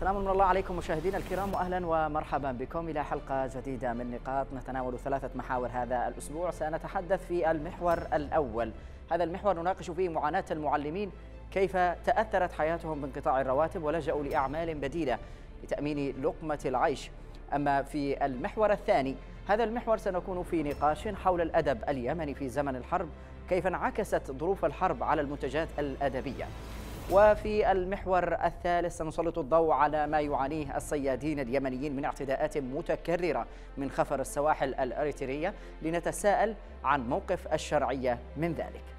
سلام من الله عليكم مشاهدينا الكرام واهلا ومرحبا بكم إلى حلقة جديدة من نقاط نتناول ثلاثة محاور هذا الأسبوع. سنتحدث في المحور الأول. هذا المحور نناقش فيه معاناة المعلمين كيف تأثرت حياتهم بانقطاع الرواتب ولجأوا لأعمال بديلة لتأمين لقمة العيش. أما في المحور الثاني هذا المحور سنكون في نقاش حول الأدب اليمني في زمن الحرب. كيف انعكست ظروف الحرب على المنتجات الأدبية؟ وفي المحور الثالث سنسلط الضوء على ما يعانيه الصيادين اليمنيين من اعتداءات متكررة من خفر السواحل الأريترية لنتساءل عن موقف الشرعية من ذلك.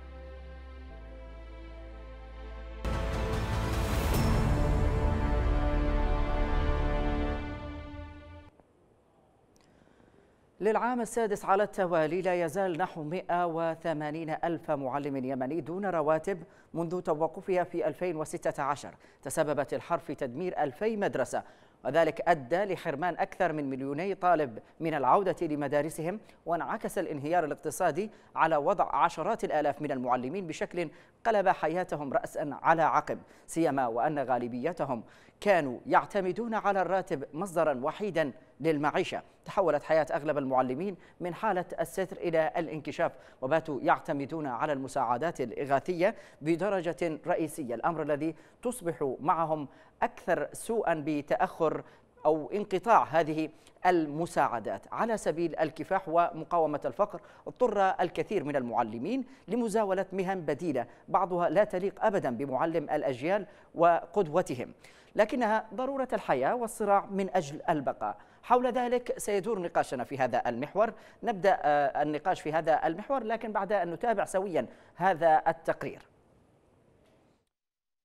للعام السادس على التوالي لا يزال نحو 180 ألف معلم يمني دون رواتب منذ توقفها في 2016 تسببت الحرب في تدمير ألفي مدرسة وذلك أدى لحرمان أكثر من مليوني طالب من العودة لمدارسهم وانعكس الانهيار الاقتصادي على وضع عشرات الآلاف من المعلمين بشكل قلب حياتهم رأسا على عقب سيما وأن غالبيتهم كانوا يعتمدون على الراتب مصدرا وحيدا للمعيشة. تحولت حياة أغلب المعلمين من حالة الستر إلى الانكشاف وباتوا يعتمدون على المساعدات الإغاثية بدرجة رئيسية. الأمر الذي تصبح معهم أكثر سوءا بتأخر أو انقطاع هذه المساعدات. على سبيل الكفاح ومقاومة الفقر اضطر الكثير من المعلمين لمزاولة مهن بديلة بعضها لا تليق أبدا بمعلم الأجيال وقدوتهم. لكنها ضرورة الحياة والصراع من أجل البقاء. حول ذلك سيدور نقاشنا في هذا المحور. نبدأ النقاش في هذا المحور لكن بعد أن نتابع سويا هذا التقرير.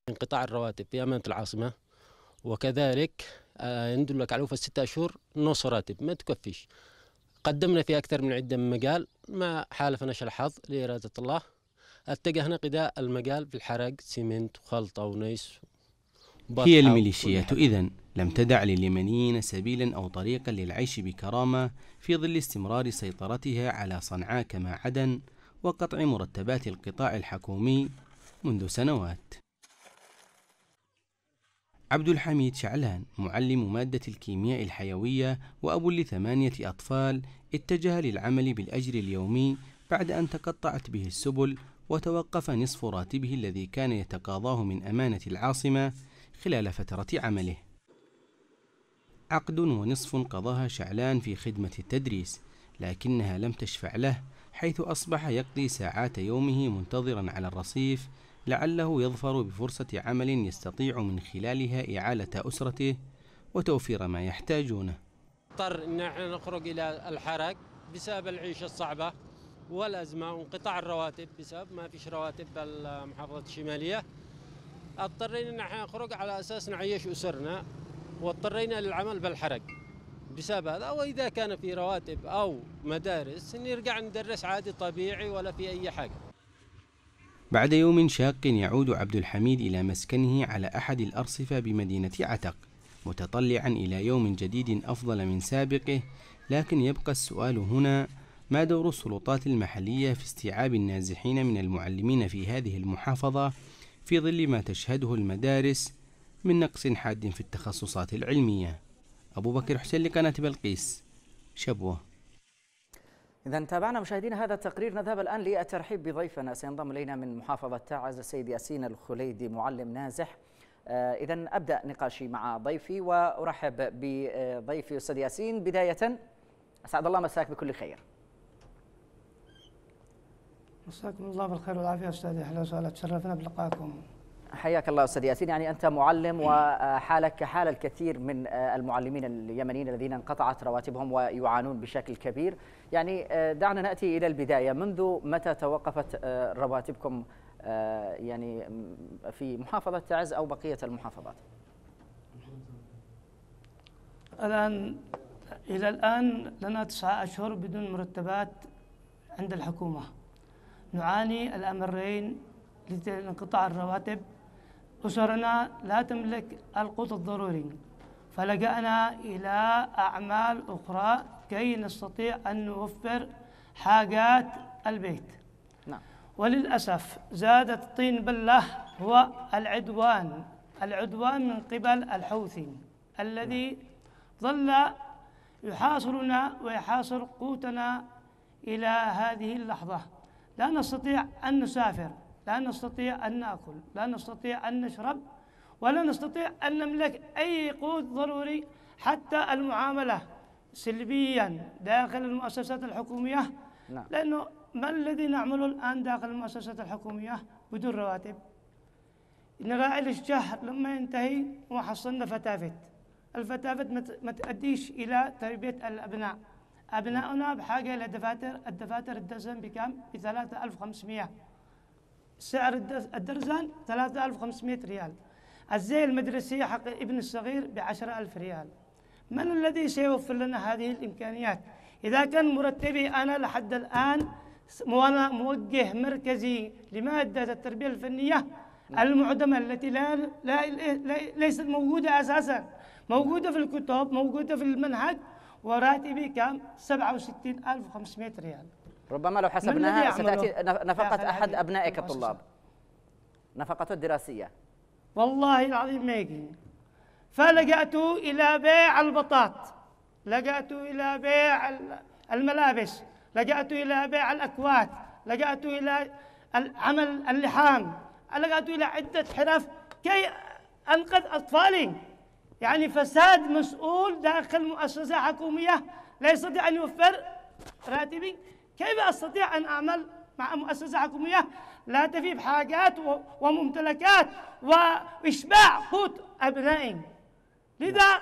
انقطاع الرواتب في أمانة العاصمة وكذلك يندلك على في الستة أشهر نص راتب. ما تكفيش. قدمنا في أكثر من عدة مجال ما حالفناش الحظ لإرادة الله. اتجهنا قداء المجال في الحرق سيمنت وخلطة ونيس هي الميليشيات. إذن لم تدع لليمنيين سبيلا أو طريقا للعيش بكرامة في ظل استمرار سيطرتها على صنعاء كما عدن وقطع مرتبات القطاع الحكومي منذ سنوات. عبد الحميد شعلان معلم مادة الكيمياء الحيوية وأب لثمانية أطفال اتجه للعمل بالأجر اليومي بعد أن تقطعت به السبل وتوقف نصف راتبه الذي كان يتقاضاه من أمانة العاصمة خلال فترة عمله. عقد ونصف قضاها شعلان في خدمة التدريس لكنها لم تشفع له حيث أصبح يقضي ساعات يومه منتظرا على الرصيف لعله يظفر بفرصة عمل يستطيع من خلالها إعالة أسرته وتوفير ما يحتاجونه. اضطر إن إحنا نخرج إلى الحرق بسبب العيشه الصعبة والأزمة وانقطاع الرواتب بسبب ما فيش رواتب بالمحافظه الشمالية. أضطرينا إن إحنا نخرج على أساس نعيش أسرنا. واضطرينا للعمل بالحرق. بسبب هذا واذا كان في رواتب أو مدارس نرجع ندرس عادي طبيعي ولا في أي حاجة. بعد يوم شاق يعود عبد الحميد إلى مسكنه على أحد الأرصفة بمدينة عتق متطلعا إلى يوم جديد أفضل من سابقه لكن يبقى السؤال هنا ما دور السلطات المحلية في استيعاب النازحين من المعلمين في هذه المحافظة في ظل ما تشهده المدارس من نقص حاد في التخصصات العلمية. أبو بكر حسين لقناة بلقيس شبوة. إذا تابعنا مشاهدينا هذا التقرير نذهب الآن للترحيب بضيفنا. سينضم إلينا من محافظة تعز السيد ياسين الخليدي معلم نازح. آه إذا أبدأ نقاشي مع ضيفي وأرحب بضيفي أستاذ ياسين. بداية أسعد الله مساك بكل خير. مساكم الله بالخير والعافية أستاذ أهلا وسهلا. تشرفنا بلقائكم حياك الله أستاذ ياسين. يعني أنت معلم وحالك كحال الكثير من المعلمين اليمنيين الذين انقطعت رواتبهم ويعانون بشكل كبير. يعني دعنا نأتي إلى البداية. منذ متى توقفت رواتبكم يعني في محافظة تعز أو بقية المحافظات؟ الآن إلى الآن لنا تسعة أشهر بدون مرتبات عند الحكومة. نعاني الأمرين لانقطاع الرواتب أسرنا لا تملك القوت الضروري فلجأنا إلى أعمال أخرى كي نستطيع أن نوفر حاجات البيت. نعم. وللأسف زاد الطين بلة هو العدوان العدوان من قبل الحوثي الذي ظل يحاصرنا ويحاصر قوتنا إلى هذه اللحظة. لا نستطيع أن نسافر. لا نستطيع أن نأكل لا نستطيع أن نشرب ولا نستطيع أن نملك أي قوت ضروري حتى المعاملة سلبيا داخل المؤسسات الحكومية. نعم. لأنه ما الذي نعمله الآن داخل المؤسسات الحكومية؟ بدون رواتب. نراعي الشهر لما ينتهي وحصلنا فتافت. الفتافت ما تؤديش إلى تربية الأبناء. أبناؤنا بحاجة إلى دفاتر. الدفاتر الدرزن بكم؟ ب 3500 سعر الدرزن 3500 ريال. الزي المدرسية حق ابن الصغير ب 10000 ريال. من الذي سيوفر لنا هذه الإمكانيات؟ إذا كان مرتبي أنا لحد الآن وأنا موجه مركزي لمادة التربية الفنية المعدمة التي لا, لا, لا ليست موجودة أساسا. موجودة في الكتب موجودة في المنهج وراتبي كم 67500 ريال. ربما لو حسبناها ستأتي نفقة أحد أبنائك الطلاب نفقته الدراسية. والله العظيم ما يجي. فلجأت إلى بيع البطاط. لجأت إلى بيع الملابس. لجأت إلى بيع الأكوات لجأت إلى عمل اللحام. لجأت إلى عدة حرف كي أنقذ أطفالي. يعني فساد مسؤول داخل مؤسسة حكومية. لا يستطيع أن يوفر راتبي. كيف أستطيع أن أعمل مع مؤسسة حكومية لا تفي بحاجات وممتلكات وإشباع قوت أبنائي لذا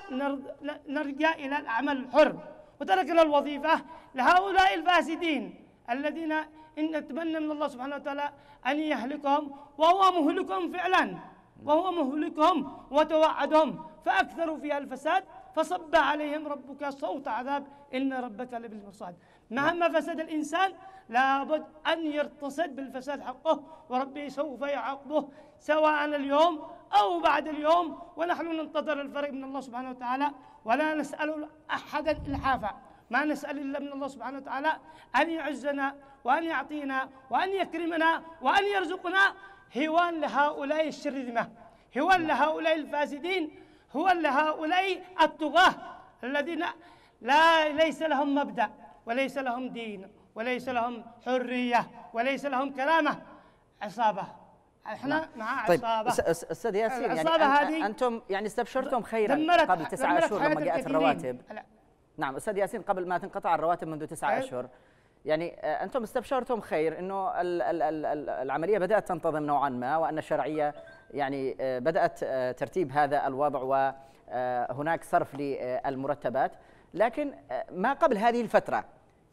نرجع إلى العمل الحر. وتركنا الوظيفة لهؤلاء الفاسدين الذين إن نتمنى من الله سبحانه وتعالى أن يهلكهم وهو مهلكهم فعلا. وهو مهلكهم وتوعدهم. فأكثروا فيها الفساد فصب عليهم ربك صوت عذاب إن ربك لبالمرصاد. مهما فسد الإنسان لابد أن يرتصد بالفساد حقه وربي سوف يعاقبه سواء اليوم أو بعد اليوم. ونحن ننتظر الفرق من الله سبحانه وتعالى ولا نسأل أحدا إلحافا. ما نسأل إلا من الله سبحانه وتعالى أن يعزنا وأن يعطينا وأن يكرمنا وأن يرزقنا. هوان لهؤلاء الشرذمة هوان لهؤلاء الفاسدين هو لهؤلاء الطغاة الذين لا ليس لهم مبدأ. وليس لهم دين وليس لهم حرية وليس لهم كرامة عصابة إحنا نعم. مع طيب عصابة أستاذ ياسين يعني هذه أنتم يعني استبشرتم خيرا قبل تسعة أشهر لما جاءت الرواتب لا. نعم أستاذ ياسين قبل ما تنقطع الرواتب منذ تسعة. أشهر يعني آه، أنتم استبشرتم خير إنه العملية بدأت تنتظم نوعا ما وأن الشرعية يعني آه، بدأت آه، ترتيب هذا الوضع وهناك صرف للمرتبات لكن ما قبل هذه الفترة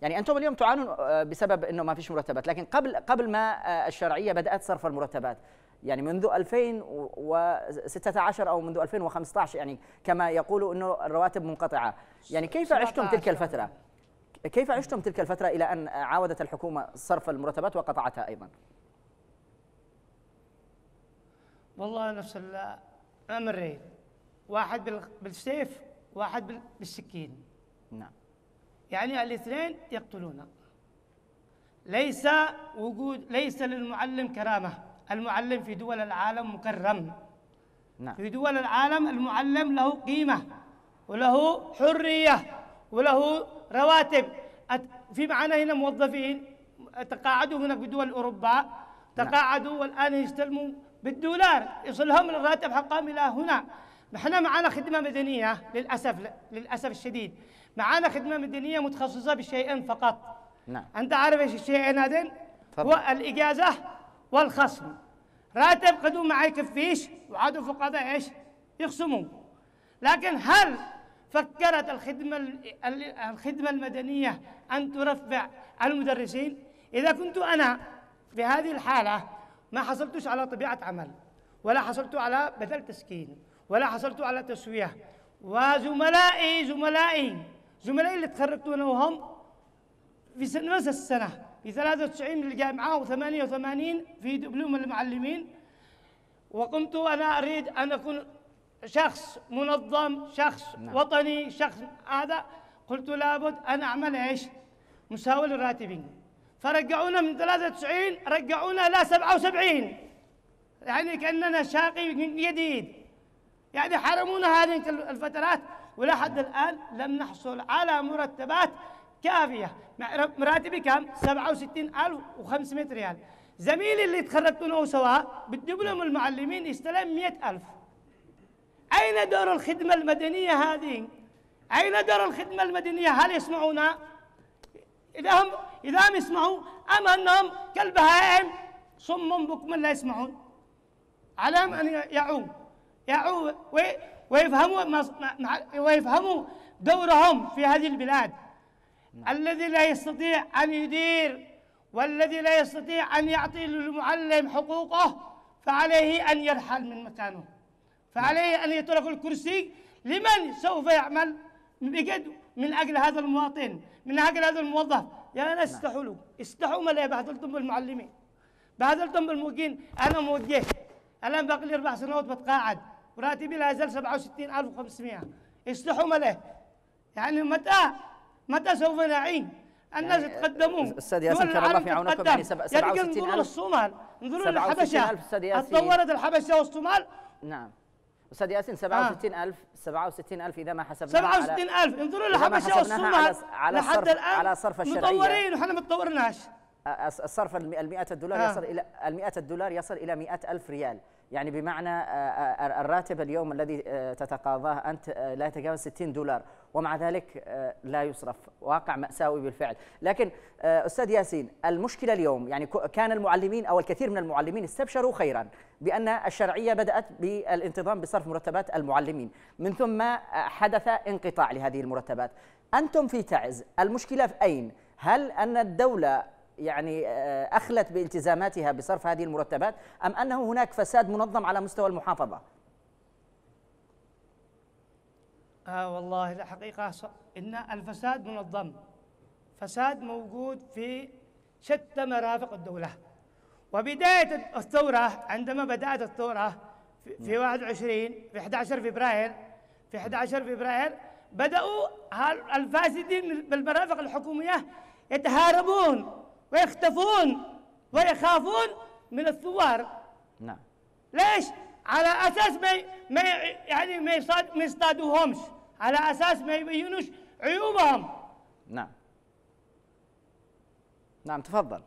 يعني أنتم اليوم تعانون بسبب إنه ما فيش مرتبات لكن قبل قبل ما الشرعية بدأت صرف المرتبات يعني منذ 2016 أو منذ 2015 يعني كما يقولوا إنه الرواتب منقطعة. يعني كيف عشتم تلك الفترة؟ كيف عشتم تلك الفترة إلى أن عاودت الحكومة صرف المرتبات وقطعتها أيضا؟ والله نفس الأمرين واحد بالسيف واحد بالسكين. نعم. يعني الاثنين يقتلون. ليس وجود ليس للمعلم كرامة. المعلم في دول العالم مكرم. نعم. في دول العالم المعلم له قيمة وله حرية وله رواتب. في معنا هنا موظفين. تقاعدوا هنا في دول أوروبا. نعم. تقاعدوا والآن يستلموا بالدولار. يصلهم الراتب حقهم إلى هنا. نحن معنا خدمة مدنية للأسف للأسف الشديد. معنا خدمة مدنية متخصصة بشيئين فقط. نعم. أنت عارف إيش الشيئين هذين هو الإجازة والخصم. راتب قدوا ما يكفيش وعادوا فقداء إيش؟ يخصموا. لكن هل فكرت الخدمة الخدمة المدنية أن ترفع المدرسين؟ إذا كنت أنا في هذه الحالة ما حصلتش على طبيعة عمل ولا حصلت على بدل تسكين ولا حصلت على تسوية. وزملائي زملائي زملائي اللي تخرجت أنا وهم في نفس السنة في 93 من الجامعة و88 في دبلوم المعلمين. وقمت أنا أريد أن أكون شخص منظم شخص نعم. وطني شخص هذا. قلت لابد أن أعمل إيش؟ مساوي للراتبين. فرجعونا من 93 رجعونا إلى 77 يعني كأننا شاقي جديد يعني حرمونا هذه الفترات. ولحد الآن لم نحصل على مرتبات كافية. مراتبي كم؟ 67500 ريال. زميلي اللي تخرجتونه سوا بالدبلوم المعلمين يستلم 100000 أين دور الخدمة المدنية هذه؟ أين دور الخدمة المدنية؟ هل يسمعونا؟ إذا هم إذا هم يسمعوا أم أنهم كالبهائم؟ صم بكم لا يسمعون. على أن يعوا يعوا ويفهموا ويفهموا دورهم في هذه البلاد. نعم. الذي لا يستطيع أن يدير والذي لا يستطيع أن يعطي للمعلم حقوقه فعليه أن يرحل من مكانه. فعليه أن يترك الكرسي. لمن سوف يعمل؟ بجد؟ من أجل هذا المواطن. من أجل هذا الموظف. يا ناس نعم. استحوا له. استحوا ما بهدلتم بالمعلمين. بهدلتم بالموجين. أنا موجه. الآن باقي لي أربع سنوات بتقاعد. وراتبي لا يزال 67500 استحوا ما له. يعني متى متى سوف نعين؟ الناس يعني يتقدمون أستاذ ياسين كان الله في عونكم يعني 67000 يعني انظروا للصومال انظروا للحبشه تطورت الحبشة والصومال؟ نعم. أستاذ ياسين 67000 67000 إذا ما حسبنا 67000 انظروا للحبشه والصومال. على لحد الآن على صرف الشرعية. مطورين وحنا ما تطورناش. الصرف ال 100 الدولار آه. يصل إلى ال 100 الدولار يصل إلى 100000 ريال. يعني بمعنى آه، آه، الراتب اليوم الذي آه، تتقاضاه أنت لا يتجاوز 60 دولار ومع ذلك لا يصرف. واقع مأساوي بالفعل. لكن أستاذ ياسين المشكلة اليوم يعني كان المعلمين أو الكثير من المعلمين استبشروا خيرا بأن الشرعية بدأت بالانتظام بصرف مرتبات المعلمين. من ثم حدث انقطاع لهذه المرتبات. أنتم في تعز المشكلة في أين؟ هل أن الدولة يعني آه، أخلت بالتزاماتها بصرف هذه المرتبات أم أنه هناك فساد منظم على مستوى المحافظة؟ آه والله الحقيقة إن الفساد منظم فساد موجود في شتى مرافق الدولة. وبداية الثورة عندما بدأت الثورة في 21 في 11 فبراير في 11 فبراير بدأوا الفاسدين بالمرافق الحكومية يتهاربون ويختفون ويخافون من الثوار. نعم. ليش؟ على أساس ما ما يعني ما ما يصطادوهمش. على أساس ما يبينوش عيوبهم. نعم. نعم تفضل.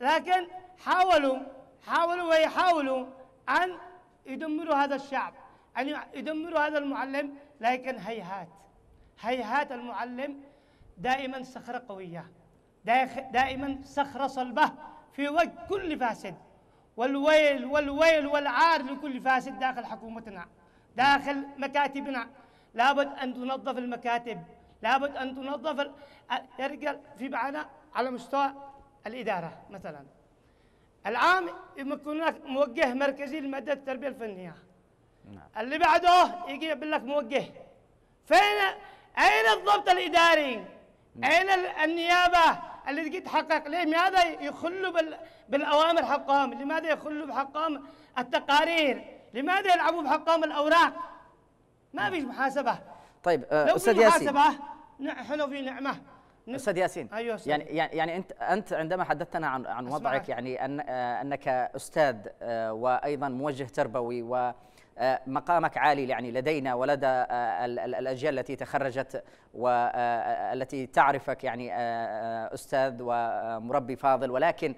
لكن حاولوا حاولوا ويحاولوا أن يدمروا هذا الشعب أن يدمروا هذا المعلم. لكن هيهات هيهات المعلم دائما صخرة قوية. دائما صخرة صلبة في وجه كل فاسد والويل والويل والعار لكل فاسد داخل حكومتنا داخل مكاتبنا لابد أن تنظف المكاتب لابد أن تنظف يا رجال في معنا على مستوى الإدارة مثلا العام يكون هناك موجه مركزي لمادة التربية الفنية نعم. اللي بعده يجي يقول لك موجه فين أين الضبط الإداري؟ نعم. أين النيابة؟ اللي تجي تحقق ليه؟ لماذا يخلوا بالأوامر حقهم؟ لماذا يخلوا بحقهم التقارير؟ لماذا يلعبوا بحقهم الأوراق؟ ما فيش محاسبة. طيب آه، أستاذ ياسين. محاسبة نحن في نعمة. أستاذ ياسين أيوة يعني يعني يعني أنت أنت عندما حدثتنا عن عن وضعك يعني ان آه، أنك أستاذ آه، وأيضا موجه تربوي و مقامك عالي يعني لدينا ولدى آه، الأجيال التي تخرجت والتي آه، تعرفك يعني أستاذ ومربي فاضل ولكن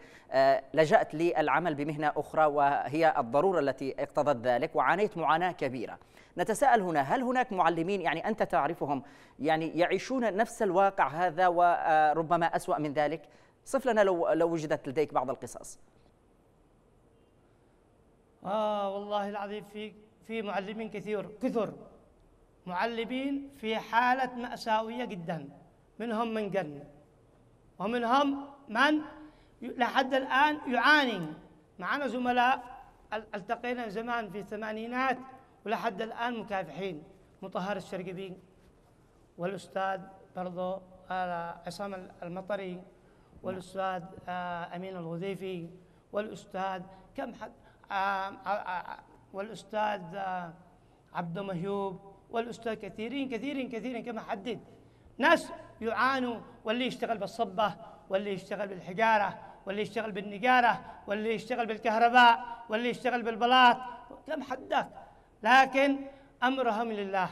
لجأت للعمل بمهنة أخرى وهي الضرورة التي اقتضت ذلك وعانيت معاناة كبيرة. نتساءل هنا هل هناك معلمين يعني أنت تعرفهم يعني يعيشون نفس الواقع هذا وربما أسوأ من ذلك؟ صف لنا لو لو وجدت لديك بعض القصص. آه والله العظيم في في معلمين كثير كثر. معلمين في حالة مأساوية جدا. منهم من قرن ومنهم من لحد الآن يعاني. معنا زملاء التقينا زمان في الثمانينات ولحد الآن مكافحين. مطهر الشرقبي والأستاذ برضو عصام المطري والأستاذ آه، أمين الغذيفي والأستاذ كم حد آه، آه، والأستاذ عبد مهيوب والأستاذ كثيرين كثيرين كثيرين كما حدد. ناس يعانوا واللي يشتغل بالصبة واللي يشتغل بالحجارة واللي يشتغل بالنجارة واللي يشتغل بالكهرباء واللي يشتغل بالبلاط كم حدك لكن أمرهم لله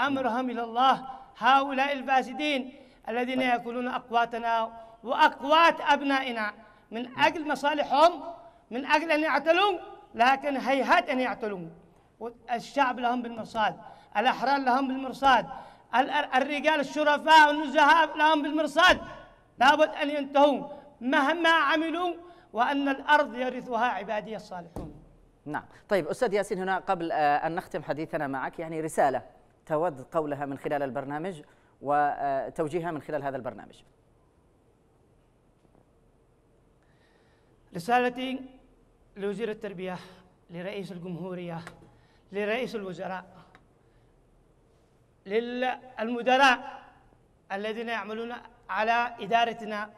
أمرهم إلى الله هؤلاء الفاسدين الذين يأكلون أقواتنا وأقوات أبنائنا. من أجل مصالحهم من أجل أن يعتلون لكن هيهات أن يعتلون الشعب لهم بالمرصاد الأحرار لهم بالمرصاد الرجال الشرفاء والنزهاء لهم بالمرصاد. لابد أن ينتهوا مهما عملوا وأن الأرض يرثها عبادي الصالحون. نعم. طيب أستاذ ياسين هنا قبل آه، أن نختم حديثنا معك يعني رسالة تود قولها من خلال البرنامج وتوجيهها من خلال هذا البرنامج. رسالتي لوزير التربية لرئيس الجمهورية لرئيس الوزراء للمدراء الذين يعملون على إدارتنا.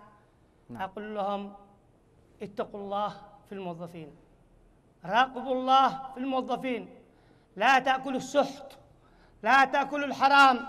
نعم. أقول لهم اتقوا الله في الموظفين. راقبوا الله في الموظفين. لا تأكلوا السحت لا تأكلوا الحرام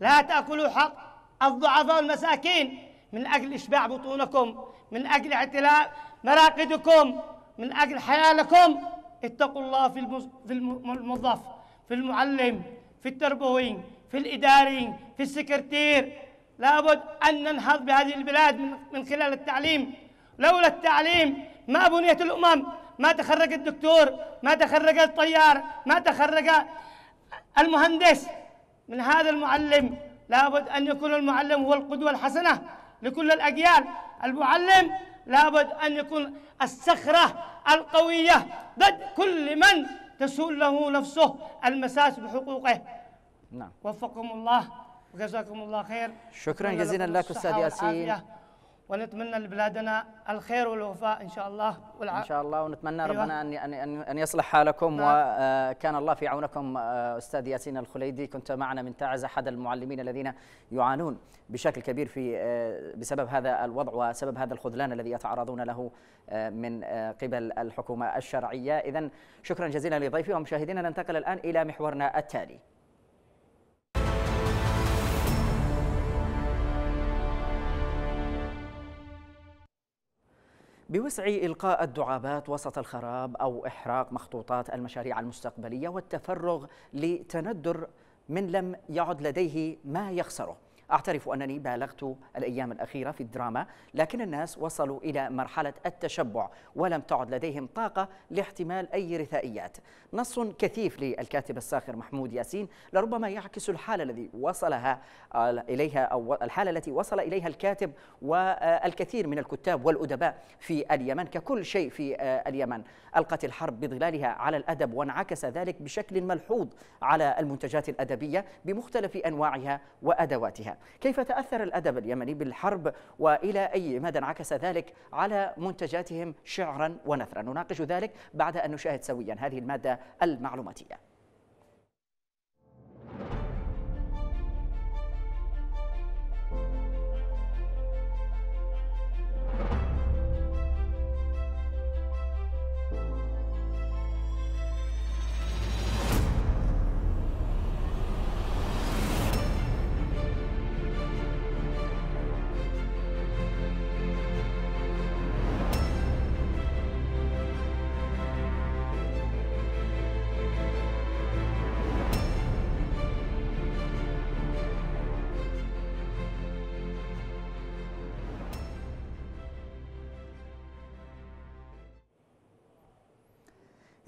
لا تأكلوا حق الضعفاء والمساكين. من أجل إشباع بطونكم من أجل اعتلاء مراقدكم. من أجل حيالكم اتقوا الله في في الموظف في المعلم في التربوي في الإداري في السكرتير. لابد أن ننهض بهذه البلاد من خلال التعليم. لولا التعليم ما بنيت الأمم ما تخرج الدكتور ما تخرج الطيار ما تخرج المهندس. من هذا المعلم لابد أن يكون المعلم هو القدوة الحسنة لكل الأجيال. المعلم لابد أن يكون الصخرة القوية ضد كل من تسول له نفسه المساس بحقوقه. نعم. وفقكم الله وجزاكم الله خير. شكرا جزيلا لك أستاذ ياسين. ونتمنى لبلادنا الخير والوفاء إن شاء الله والع... إن شاء الله ونتمنى أيوة. ربنا ان ان ان يصلح حالكم نعم. وكان الله في عونكم آه، أستاذ ياسين الخليدي كنت معنا من تعز أحد المعلمين الذين يعانون بشكل كبير في آه، بسبب هذا الوضع وسبب هذا الخذلان الذي يتعرضون له آه، من قبل الحكومة الشرعية اذا شكرا جزيلا لضيفي ومشاهدينا ننتقل الآن إلى محورنا التالي بوسع إلقاء الدعابات وسط الخراب أو إحراق مخطوطات المشاريع المستقبلية والتفرغ لتندر من لم يعد لديه ما يخسره. أعترف أنني بالغت الأيام الأخيرة في الدراما لكن الناس وصلوا إلى مرحلة التشبع ولم تعد لديهم طاقة لاحتمال أي رثائيات. نص كثيف للكاتب الساخر محمود ياسين لربما يعكس الحالة التي وصلها إليها أو الحالة التي وصل إليها الكاتب والكثير من الكتاب والأدباء في اليمن ككل شيء في اليمن. ألقت الحرب بظلالها على الأدب وانعكس ذلك بشكل ملحوظ على المنتجات الأدبية بمختلف أنواعها وأدواتها. كيف تأثر الأدب اليمني بالحرب وإلى أي مدى انعكس ذلك على منتجاتهم شعرا ونثرا؟ نناقش ذلك بعد أن نشاهد سويا هذه المادة المعلوماتية.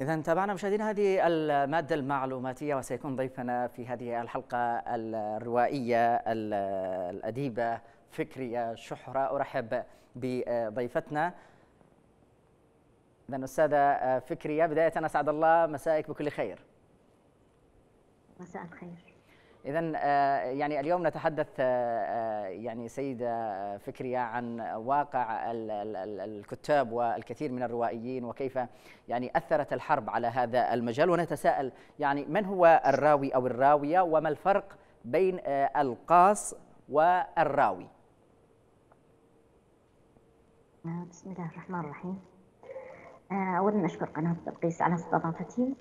إذا تابعنا مشاهدينا هذه المادة المعلوماتية وسيكون ضيفنا في هذه الحلقة الروائية الأديبة فكرية شحرة. أرحب بضيفتنا. إذا أستاذة فكرية بداية أسعد الله مسائك بكل خير. مساء الخير. إذا آه، يعني اليوم نتحدث آه، آه، يعني سيدة فكرية عن واقع الكتاب والكثير من الروائيين وكيف يعني أثرت الحرب على هذا المجال. ونتساءل يعني من هو الراوي أو الراوية وما الفرق بين القاص والراوي؟ بسم الله الرحمن الرحيم. أولا أشكر قناة بلقيس على استضافتي.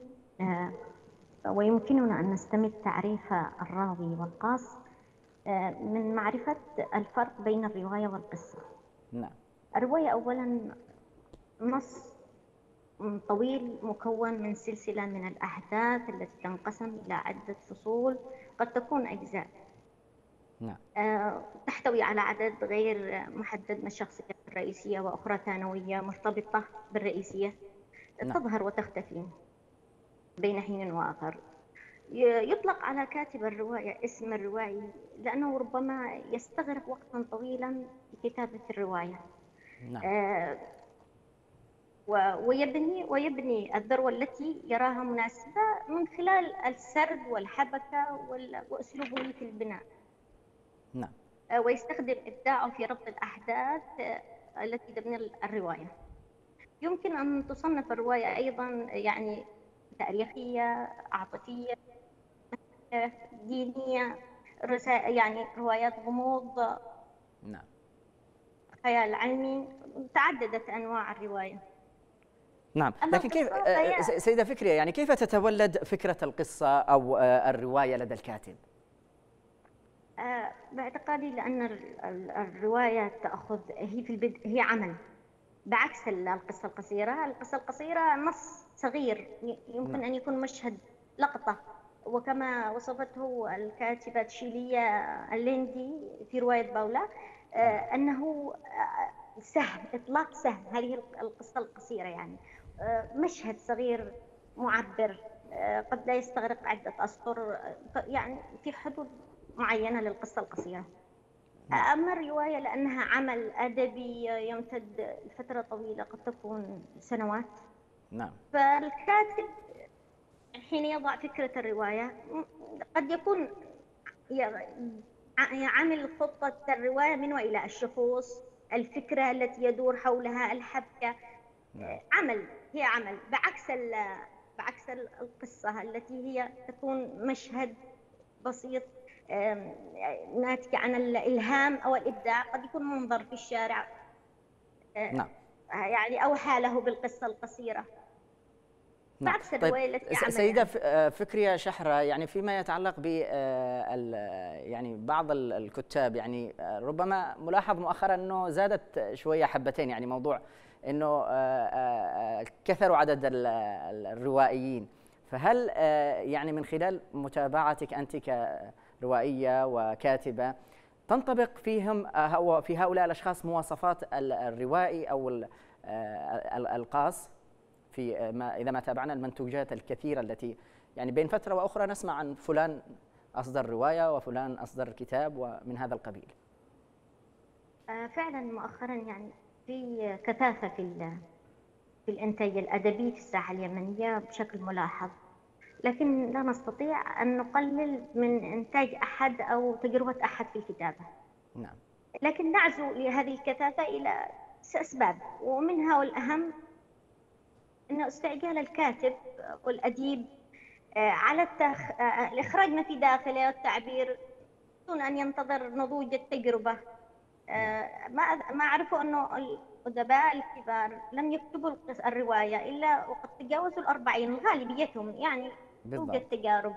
ويمكننا أن نستمد تعريف الراوي والقاص آه، من معرفة الفرق بين الرواية والقصة. نعم. الرواية أولا نص طويل مكون من سلسلة من الأحداث التي تنقسم إلى عدة فصول قد تكون أجزاء. نعم. آه، تحتوي على عدد غير محدد من الشخصيات الرئيسية وأخرى ثانوية مرتبطة بالرئيسية. نعم. تظهر وتختفي. بين حين وآخر. يطلق على كاتب الرواية اسم الروائي لأنه ربما يستغرق وقتا طويلا في كتابة الرواية. نعم. آه ويبني ويبني الذروة التي يراها مناسبة من خلال السرد والحبكة وأسلوبه في البناء. نعم. آه، ويستخدم إبداعه في ربط الأحداث آه، التي تبني الرواية. يمكن أن تصنف الرواية أيضا يعني تاريخية عاطفية دينية رسائل يعني روايات غموض. نعم. خيال علمي تعددت أنواع الرواية. نعم. لكن كيف سيدة فكرية يعني كيف تتولد فكرة القصة أو الرواية لدى الكاتب؟ باعتقادي لأن الرواية تأخذ هي في البدء هي عمل. بعكس القصة القصيرة القصة القصيرة نص صغير يمكن نعم. أن يكون مشهد لقطة وكما وصفته الكاتبة التشيلية الليندي في رواية باولا آه، نعم. أنه آه، سهم إطلاق سهم هذه القصة القصيرة يعني مشهد صغير معبر قد لا يستغرق عدة أسطر يعني في حدود معينة للقصة القصيرة نعم. أما الرواية لأنها عمل أدبي يمتد لفترة طويلة قد تكون سنوات نعم. فالكاتب حين يضع فكرة الرواية قد يكون عامل خطة الرواية من وإلى الشخوص الفكرة التي يدور حولها الحبكة. نعم. عمل هي عمل بعكس بعكس القصة التي هي تكون مشهد بسيط ناتجة عن الإلهام أو الإبداع قد يكون منظر في الشارع. نعم. يعني أوحى له بالقصة القصيرة. نعم. بعكس الرواية طيب التي سيدة آه، فكرية شحرة يعني فيما يتعلق ب آه، يعني بعض الكتاب يعني آه، ربما ملاحظ مؤخرا إنه زادت شوية حبتين يعني موضوع إنه كثروا عدد الروائيين. فهل يعني من خلال متابعتك أنت روائيه وكاتبة تنطبق فيهم في هؤلاء الأشخاص مواصفات الروائي أو القاص في آه، ما إذا ما تابعنا المنتوجات الكثيرة التي يعني بين فترة وأخرى نسمع عن فلان أصدر رواية وفلان أصدر كتاب ومن هذا القبيل. فعلا مؤخرا يعني في كثافة في في الإنتاج الأدبي في الساحة اليمنية بشكل ملاحظ. لكن لا نستطيع أن نقلل من إنتاج أحد أو تجربة أحد في الكتابة نعم. لكن نعزو لهذه الكثافة إلى أسباب ومنها والأهم أن استعجال الكاتب والأديب آه، على التخ... آه، الإخراج ما في داخله والتعبير دون أن ينتظر نضوج التجربة. آه، ما ما أعرفه أنه الأدباء الكبار لم يكتبوا الرواية إلا وقد تجاوزوا الأربعين غالبيتهم يعني توجد تجارب.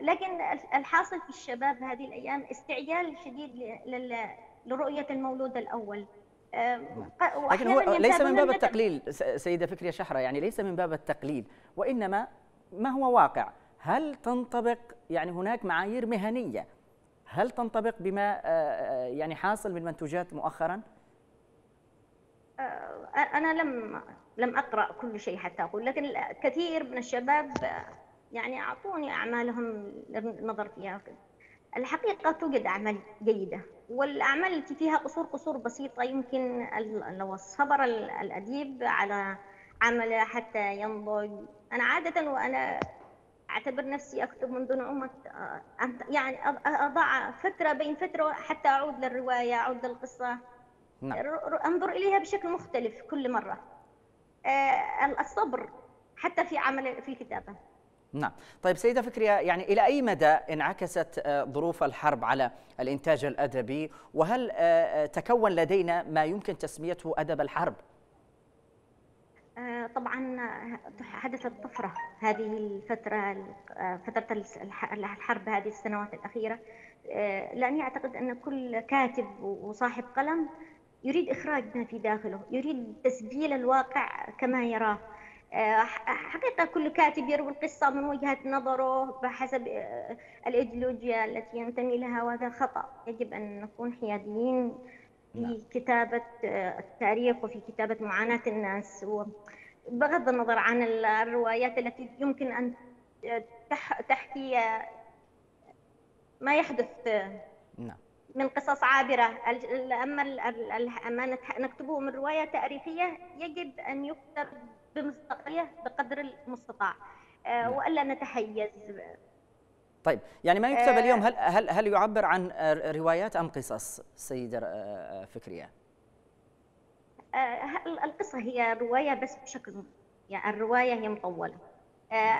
لكن الحاصل في الشباب هذه الأيام استعجال شديد لرؤية المولود نعم. لكن هو ليس من باب التقليل سيدة فكرية شحرة يعني ليس من باب التقليل وإنما ما هو واقع؟ هل تنطبق يعني هناك معايير مهنية هل تنطبق بما آه، يعني حاصل من منتوجات مؤخرا؟ أنا لم لم أقرأ كل شيء حتى أقول لكن كثير من الشباب يعني أعطوني أعمالهم للنظر فيها. الحقيقة توجد أعمال جيدة. والأعمال التي فيها قصور قصور بسيطة يمكن لو صبر الأديب على عمله حتى ينضج. أنا عادة وأنا أعتبر نفسي أكتب منذ نعومة يعني أضع فترة بين فترة حتى أعود للرواية أعود للقصة. نعم. أنظر إليها بشكل مختلف كل مرة. آه، الصبر حتى في عمل في الكتابه نعم. طيب سيدة فكرية يعني إلى أي مدى انعكست آه، ظروف الحرب على الإنتاج الأدبي؟ وهل آه، تكون لدينا ما يمكن تسميته أدب الحرب؟ طبعا حدثت طفرة هذه الفترة فترة الحرب هذه السنوات الأخيرة. لأني أعتقد أن كل كاتب وصاحب قلم يريد إخراج ما في داخله يريد تسجيل الواقع كما يراه. آه، حقيقة كل كاتب يروي القصة من وجهة نظره بحسب آه، الإيديولوجيا التي ينتمي لها وهذا خطأ يجب أن نكون حياديين في نعم. كتابة آه، التاريخ وفي كتابة معاناة الناس بغض النظر عن الروايات التي يمكن أن تحكي ما يحدث نعم. من قصص عابرة أما أما نكتبه من رواية تاريخية يجب أن يكتب بمصداقية بقدر المستطاع. آه، نعم. وألا نتحيز. طيب يعني ما يكتب اليوم هل هل هل يعبر عن روايات أم قصص سيده آه، فكرية؟ آه، القصة هي رواية؟ بس بشكل يعني الرواية هي مطولة.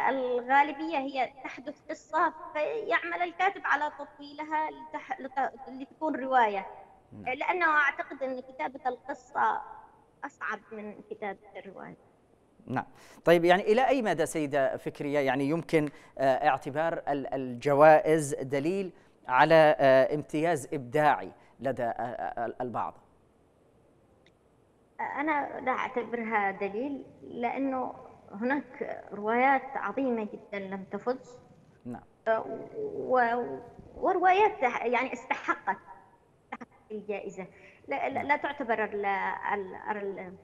الغالبية هي تحدث قصة فيعمل الكاتب على تطويلها لتكون رواية. نعم. لأنه أعتقد أن كتابة القصة أصعب من كتابة الرواية. نعم. طيب يعني إلى أي مدى سيدة فكرية؟ يعني يمكن آه، اعتبار الجوائز دليل على آه، امتياز إبداعي لدى آه، البعض؟ أنا لا أعتبرها دليل لأنه هناك روايات عظيمة جدا لم تفز نعم. و... وروايات يعني استحقت الجائزة. لا, لا, لا تعتبر ال... ال...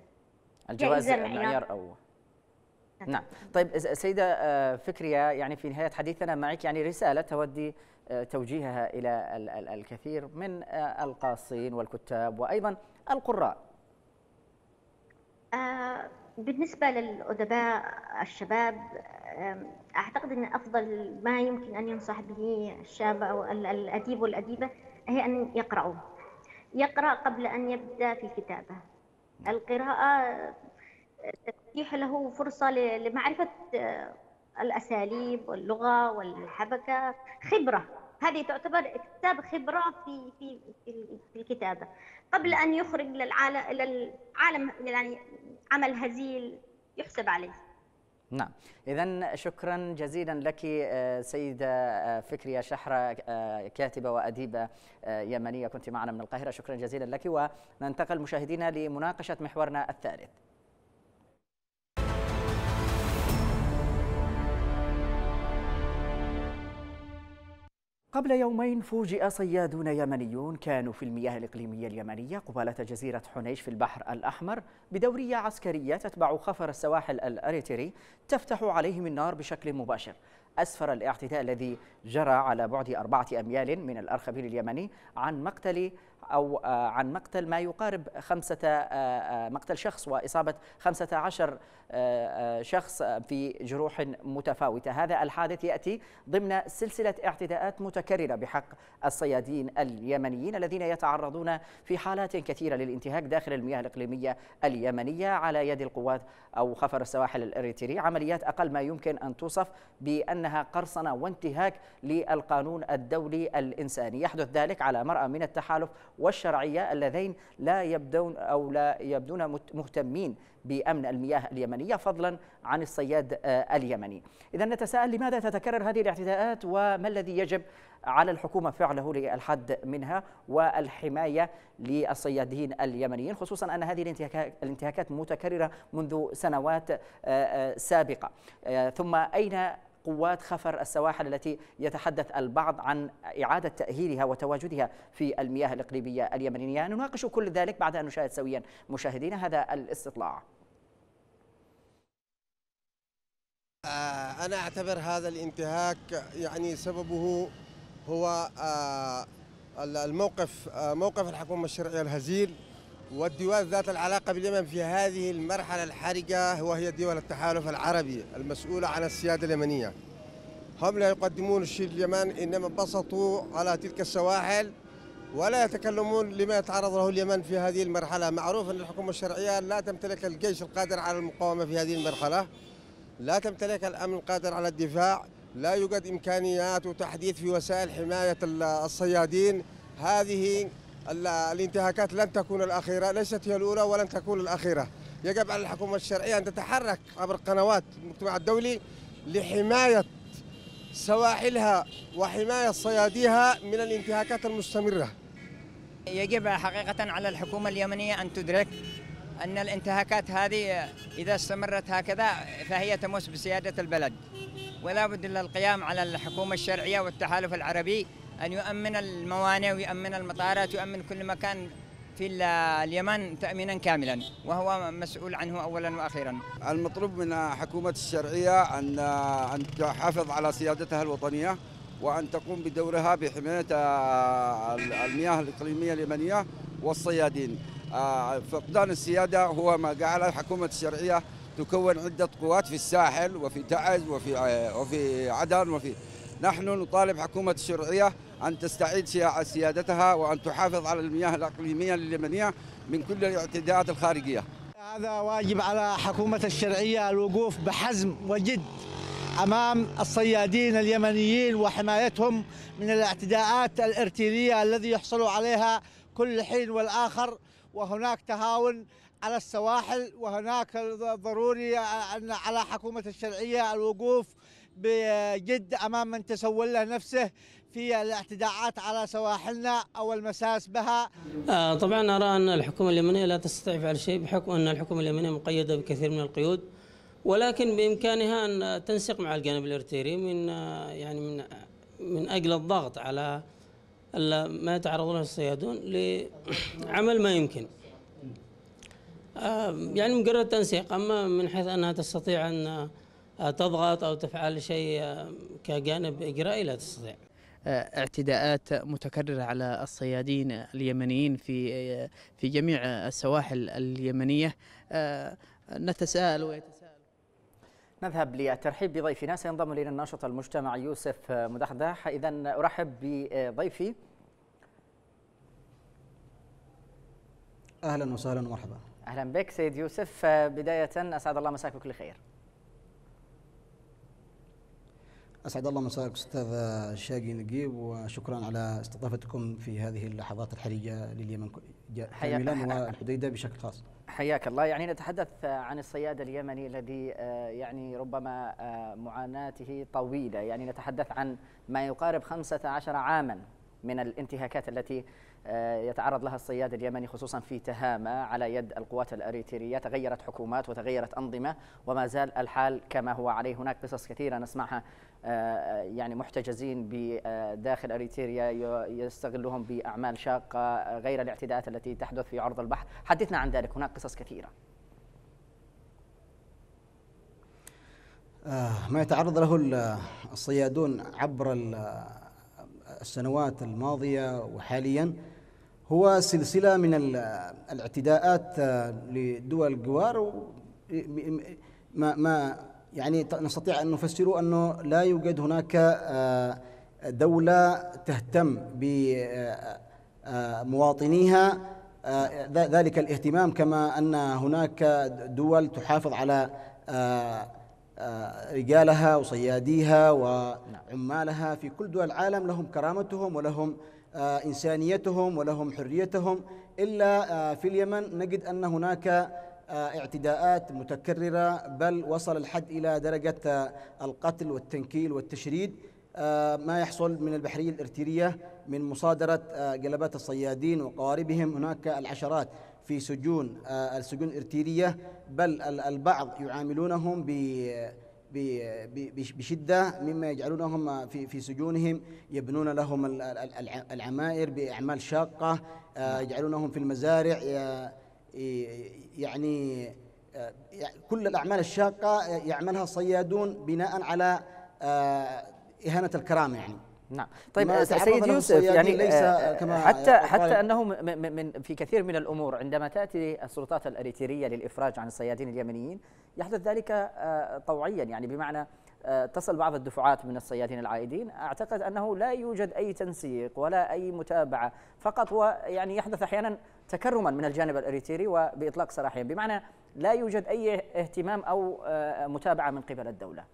الجوائز معيار أو نعم. طيب سيدة آه، فكرية يعني في نهاية حديثنا معك يعني رسالة تودي آه، توجيهها إلى الكثير من آه، القاصين والكتاب وأيضا القراء. بالنسبة للأدباء الشباب أعتقد أن أفضل ما يمكن أن ينصح به الشاب أو الأديب والأديبة هي أن يقرأوا يقرأ قبل أن يبدأ في الكتابة القراءة تتيح له فرصة لمعرفة آه، الأساليب واللغة والحبكة. خبرة هذه تعتبر اكتساب خبرة في في في الكتابة. قبل أن يخرج للعالم إلى العالم يعني عمل هزيل يحسب عليه. نعم. إذا شكرا جزيلا لك آه، سيدة آه، فكرية شحرة كاتبة وأديبة يمنية. كنت معنا من القاهرة. شكرا جزيلا لك. وننتقل مشاهدينا لمناقشة محورنا الثالث. قبل يومين فوجئ صيادون يمنيون كانوا في المياه الإقليمية اليمنية قبالة جزيرة حنيش في البحر الأحمر بدورية عسكرية تتبع خفر السواحل الأريتري تفتح عليهم النار بشكل مباشر. أسفر الاعتداء الذي جرى على بعد أربعة أميال من الأرخبيل اليمني عن مقتل أو آه، عن مقتل ما يقارب خمسة آه، آه، مقتل شخص وإصابة خمسة عشر شخص في جروح متفاوتة. هذا الحادث يأتي ضمن سلسلة اعتداءات متكررة بحق الصيادين اليمنيين الذين يتعرضون في حالات كثيرة للانتهاك داخل المياه الإقليمية اليمنية على يد القوات أو خفر السواحل الإريتري. عمليات أقل ما يمكن أن توصف بأنها قرصنة وانتهاك للقانون الدولي الإنساني. يحدث ذلك على مرأى من التحالف والشرعية اللذين لا يبدون أو لا يبدون مهتمين بأمن المياه اليمنية فضلا عن الصياد آه، اليمني. إذا نتساءل لماذا تتكرر هذه الاعتداءات وما الذي يجب على الحكومة فعله للحد منها والحماية للصيادين اليمنيين خصوصا أن هذه الانتهاكات متكررة منذ سنوات آه، آه، سابقة. ثم أين قوات خفر السواحل التي يتحدث البعض عن إعادة تأهيلها وتواجدها في المياه الإقليمية اليمنية. نناقش كل ذلك بعد أن نشاهد سويا مشاهدينا. هذا الاستطلاع. آه، أنا أعتبر هذا الانتهاك يعني سببه هو آه، الموقف آه، موقف الحكومة الشرعية الهزيل. والدول ذات العلاقة باليمن في هذه المرحلة الحرجة وهي دول التحالف العربي المسؤولة عن السيادة اليمنية. هم لا يقدمون الشيء لليمن إنما بسطوا على تلك السواحل ولا يتكلمون لما يتعرض له اليمن في هذه المرحلة. معروف أن الحكومة الشرعية لا تمتلك الجيش القادر على المقاومة في هذه المرحلة لا تمتلك الأمن القادر على الدفاع لا يوجد إمكانيات وتحديث في وسائل حماية الصيادين. هذه الانتهاكات لن تكون الأخيرة ليست هي الأولى ولن تكون الأخيرة. يجب على الحكومة الشرعية أن تتحرك عبر قنوات المجتمع الدولي لحماية سواحلها وحماية صياديها من الانتهاكات المستمرة. يجب حقيقة على الحكومة اليمنية أن تدرك أن الانتهاكات هذه إذا استمرت هكذا فهي تمس بسيادة البلد. ولا بد للقيام على الحكومة الشرعية والتحالف العربي أن يؤمن الموانئ ويؤمن المطارات ويؤمن كل مكان في اليمن تأمينا كاملا وهو مسؤول عنه أولا وأخيرا. المطلوب من حكومة الشرعية أن أن تحافظ على سيادتها الوطنية وأن تقوم بدورها بحماية المياه الإقليمية اليمنية والصيادين. فقدان السيادة هو ما جعل الحكومة الشرعية تكون عدة قوات في الساحل وفي تعز وفي وفي عدن وفي. نحن نطالب حكومة الشرعية أن تستعيد سيادتها وأن تحافظ على المياه الإقليمية اليمنية من كل الاعتداءات الخارجية. هذا واجب على حكومة الشرعية الوقوف بحزم وجد أمام الصيادين اليمنيين وحمايتهم من الاعتداءات الارتيلية الذي يحصل عليها كل حين والآخر وهناك تهاون على السواحل وهناك ضروري أن على حكومة الشرعية الوقوف بجد أمام من تسول له نفسه في الاعتداءات على سواحلنا أو المساس بها؟ آه طبعا أرى أن الحكومة اليمنية لا تستطيع فعل شيء بحكم أن الحكومة اليمنية مقيدة بكثير من القيود. ولكن بإمكانها أن تنسق مع الجانب الإرتيري من يعني من من أجل الضغط على ما يتعرض له الصيادون لعمل ما يمكن. يعني مجرد تنسيق. أما من حيث أنها تستطيع أن تضغط أو تفعل شيء كجانب إجرائي لا تستطيع. اعتداءات متكررة على الصيادين اليمنيين في في جميع السواحل اليمنية. نتساءل ويتساءل. نذهب للترحيب بضيفنا سينضم إلينا الناشط المجتمع يوسف مدحدح. إذا أرحب بضيفي. أهلا وسهلا ومرحبا. أهلا بك سيد يوسف. بداية أسعد الله مساك بكل خير. أسعد الله مساك أستاذ شاقي نقيب وشكرا على استضافتكم في هذه اللحظات الحرجة لليمن كاملا والحديدة بشكل خاص. حياك الله. يعني نتحدث عن الصياد اليمني الذي يعني ربما معاناته طويلة. يعني نتحدث عن ما يقارب 15 عاما من الانتهاكات التي يتعرض لها الصياد اليمني خصوصا في تهامة على يد القوات الأريترية. تغيرت حكومات وتغيرت أنظمة وما زال الحال كما هو عليه. هناك قصص كثيرة نسمعها يعني محتجزين بداخل أريتريا يستغلهم بأعمال شاقة غير الاعتداءات التي تحدث في عرض البحر حدثنا عن ذلك. هناك قصص كثيرة. ما يتعرض له الصيادون عبر السنوات الماضية وحاليا هو سلسلة من الاعتداءات لدول الجوار ما ما يعني نستطيع أن نفسره أنه لا يوجد هناك دولة تهتم بمواطنيها ذلك الاهتمام كما أن هناك دول تحافظ على رجالها وصياديها وعمالها. في كل دول العالم لهم كرامتهم ولهم إنسانيتهم ولهم حريتهم. إلا في اليمن نجد أن هناك اعتداءات متكررة بل وصل الحد إلى درجة القتل والتنكيل والتشريد ما يحصل من البحرية الإرتيرية من مصادرة جلبات الصيادين وقواربهم. هناك العشرات في سجون السجون الإرتيرية بل البعض يعاملونهم بشدة مما يجعلونهم في في سجونهم يبنون لهم العمائر بأعمال شاقة يجعلونهم في المزارع يعني كل الأعمال الشاقة يعملها الصيادون بناء على إهانة الكرامة يعني. نعم. طيب سيد يوسف يعني ليس كما حتى حتى أنه من في كثير من الأمور عندما تأتي السلطات الاريتريه للإفراج عن الصيادين اليمنيين يحدث ذلك طوعيا يعني بمعنى تصل بعض الدفعات من الصيادين العائدين. أعتقد أنه لا يوجد أي تنسيق ولا أي متابعة فقط ويعني يحدث أحيانا تكرما من الجانب الإريتري وبإطلاق سراحهم. بمعنى لا يوجد أي اهتمام أو متابعة من قبل الدولة.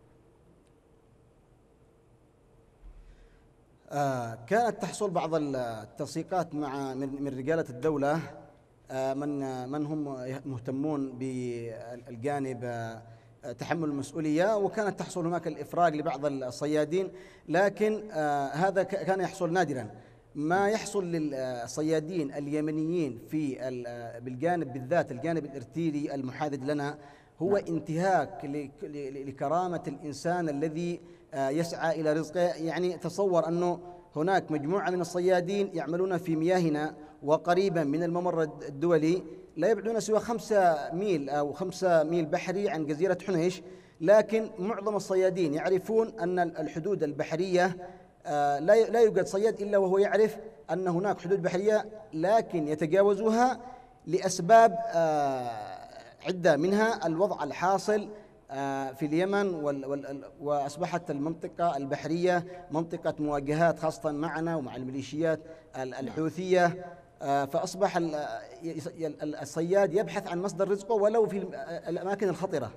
آه كانت تحصل بعض التنسيقات مع من, رجالة الدولة آه من من هم مهتمون بالجانب آه تحمل المسؤولية وكانت تحصل هناك الإفراج لبعض الصيادين لكن هذا كان يحصل نادرا. ما يحصل للصيادين اليمنيين في ال- بالجانب بالذات الجانب الارتيلي المحاذد لنا هو انتهاك ل- ل- لكرامة الإنسان الذي آه، يسعى إلى رزقه يعني تصور أنه هناك مجموعة من الصيادين يعملون في مياهنا وقريبا من الممر الدولي لا يبعدون سوى خمسة ميل أو خمسة ميل بحري عن جزيرة حنيش لكن معظم الصيادين يعرفون أن الحدود البحرية آه، لا لا يوجد صياد إلا وهو يعرف أن هناك حدود بحرية لكن يتجاوزها لأسباب آه، عدة منها الوضع الحاصل آه، في اليمن وأصبحت المنطقة البحرية منطقة مواجهات خاصة معنا ومع الميليشيات ال- الحوثية آه، فأصبح الصياد يبحث عن مصدر رزقه ولو في الأماكن الخطرة.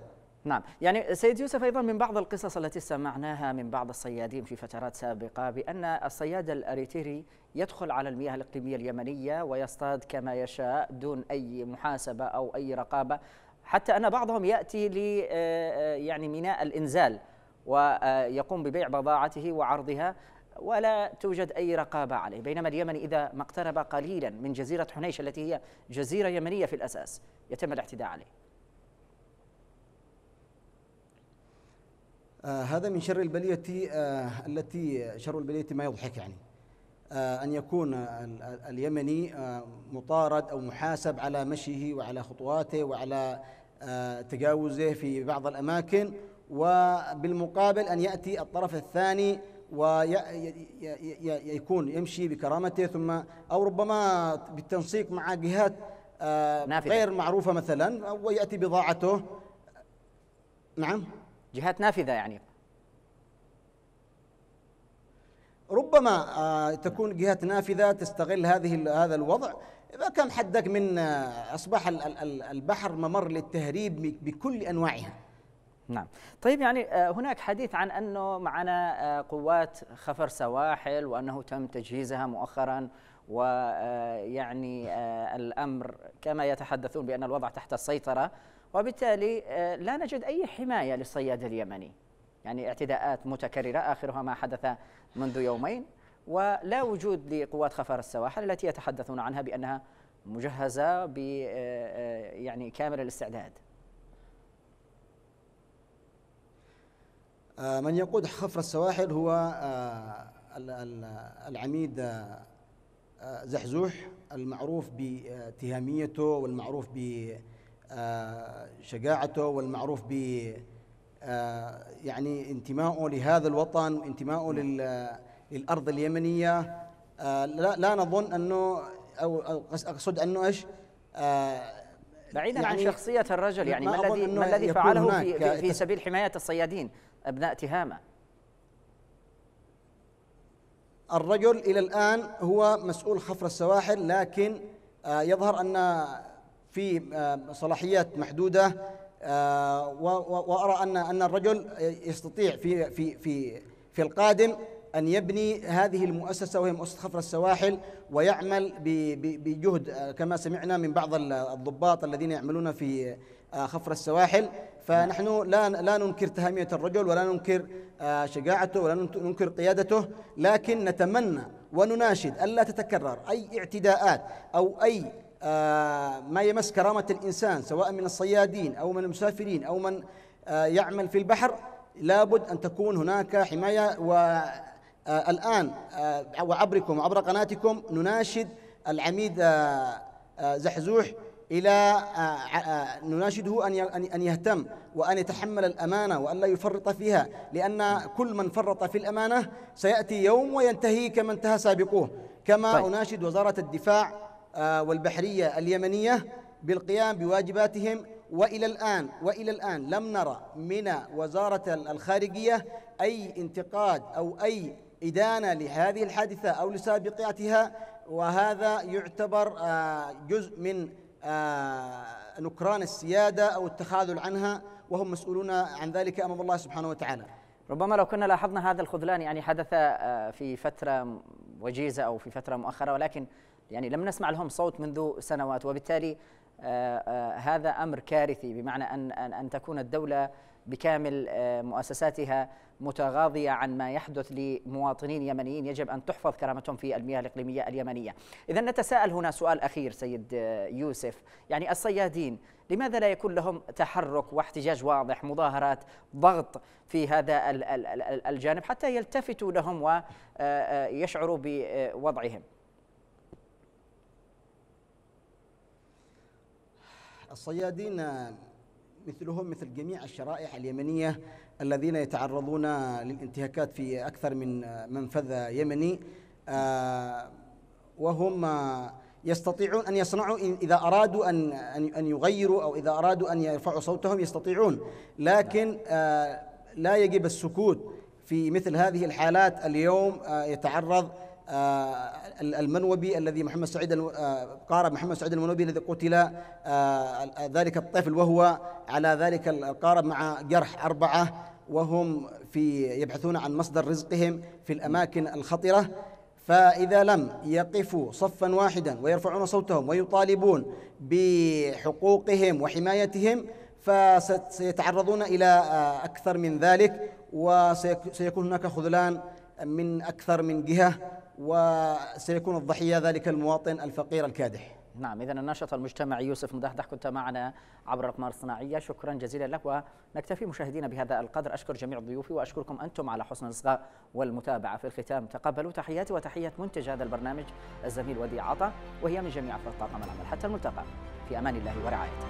نعم. يعني سيد يوسف أيضا من بعض القصص التي سمعناها من بعض الصيادين في فترات سابقة بأن الصياد الأريتري يدخل على المياه الإقليمية اليمنية ويصطاد كما يشاء دون أي محاسبة أو أي رقابة حتى أن بعضهم يأتي ل آه، يعني ميناء الإنزال ويقوم ببيع بضاعته وعرضها ولا توجد أي رقابة عليه. بينما اليمن إذا ما اقترب قليلا من جزيرة حنيش التي هي جزيرة يمنية في الأساس يتم الاعتداء عليه. آه هذا من شر البلية آه التي شر البلية ما يضحك يعني. آه أن يكون ال- ال- اليمني آه مطارد أو محاسب على مشيه وعلى خطواته وعلى آه تجاوزه في بعض الأماكن وبالمقابل أن يأتي الطرف الثاني ويكون يمشي بكرامته ثم أو ربما بالتنسيق مع جهات. غير معروفة مثلا ويأتي بضاعته. نعم؟ جهات نافذة يعني. ربما آه، تكون جهات نافذة تستغل هذه هذا الوضع. إذا كان حدك من آه، ال- البحر ممر للتهريب بكل أنواعها. نعم. طيب يعني آه، هناك حديث عن أنه معنا قوات خفر سواحل وأنه تم تجهيزها مؤخرا ويعني الأمر كما يتحدثون بأن الوضع تحت السيطرة. وبالتالي آه، لا نجد أي حماية للصياد اليمني. يعني اعتداءات متكررة آخرها ما حدث منذ يومين ولا وجود لقوات خفر السواحل التي يتحدثون عنها بأنها مجهزة ب آه، آه، يعني كامل الاستعداد. من يقود خفر السواحل هو ال- ال- العميد زحزوح المعروف باتهاميته والمعروف بشجاعته والمعروف ب آه، يعني انتمائه لهذا الوطن وانتمائه لل- للأرض اليمنية. آه، لا لا نظن أنه أو أقصد أنه إيش؟ آه، بعيدا يعني عن شخصية الرجل يعني ما الذي ما الذي فعله في, في, في سبيل حماية الصيادين أبناء تهامة. الرجل إلى الآن هو مسؤول خفر السواحل لكن يظهر أن في آه، صلاحيات محدودة آه، وأرى أن أن الرجل يستطيع في في في في القادم أن يبني هذه المؤسسة وهي مؤسسة خفر السواحل ويعمل بجهد آه، كما سمعنا من بعض ال- الضباط الذين يعملون في خفر السواحل. فنحن لا لا ننكر تهامية الرجل ولا ننكر شجاعته ولا ننكر قيادته لكن نتمنى ونناشد ألا تتكرر أي اعتداءات أو أي ما يمس كرامة الإنسان سواء من الصيادين أو من المسافرين أو من آه، يعمل في البحر لابد أن تكون هناك حماية والآن وعبركم وعبر قناتكم نناشد العميد آه، آه، زحزوح إلى آه، آه، نناشده أن يهتم وأن يتحمل الأمانة وأن لا يفرط فيها لأن كل من فرط في الأمانة سيأتي يوم وينتهي كما انتهى سابقوه كما طيب. أناشد وزارة الدفاع آه، والبحرية اليمنية بالقيام بواجباتهم وإلى الآن وإلى الآن لم نرى من وزارة الخارجية أي انتقاد أو أي إدانة لهذه الحادثة أو لسابقاتها وهذا يعتبر آه، جزء من آه، نكران السيادة أو التخاذل عنها وهم مسؤولون عن ذلك أمام الله سبحانه وتعالى. ربما لو كنا لاحظنا هذا الخذلان يعني حدث آه، في فترة وجيزة أو في فترة مؤخرة ولكن يعني لم نسمع لهم صوت منذ سنوات وبالتالي هذا أمر كارثي بمعنى أن أن تكون الدولة بكامل مؤسساتها متغاضية عن ما يحدث لمواطنين يمنيين. يجب أن تحفظ كرامتهم في المياه الإقليمية اليمنية. إذا نتساءل هنا سؤال أخير سيد يوسف. يعني الصيادين لماذا لا يكون لهم تحرك واحتجاج واضح مظاهرات ضغط في هذا الجانب حتى يلتفتوا لهم ويشعروا بوضعهم؟ الصيادين مثلهم مثل جميع الشرائح اليمنية الذين يتعرضون للانتهاكات في أكثر من منفذ يمني آه، وهم يستطيعون أن يصنعوا إذا أرادوا أن أن يغيروا أو إذا أرادوا أن يرفعوا صوتهم يستطيعون. لكن آه، لا يجب السكوت في مثل هذه الحالات. اليوم آه، يتعرض المنوبي الذي محمد سعيد آه، قارب محمد سعيد المنوبي الذي قتل آه، ذلك الطفل وهو على ذلك القارب مع جرح أربعة وهم في يبحثون عن مصدر رزقهم في الأماكن الخطرة. فإذا لم يقفوا صفا واحدا ويرفعون صوتهم ويطالبون بحقوقهم وحمايتهم فسيتعرضون إلى أكثر من ذلك وسيكون هناك خذلان من أكثر من جهة. وسيكون الضحية ذلك المواطن الفقير الكادح. نعم إذا الناشط المجتمعي يوسف مدحدح كنت معنا عبر الأقمار الصناعية شكرا جزيلا لك ونكتفي مشاهدينا بهذا القدر. أشكر جميع ضيوفي وأشكركم أنتم على حسن الإصغاء والمتابعة في الختام. تقبلوا تحياتي وتحية منتج هذا البرنامج الزميل وديع عطا وهي من جميع أفراد طاقم العمل. حتى الملتقى في أمان الله ورعايته.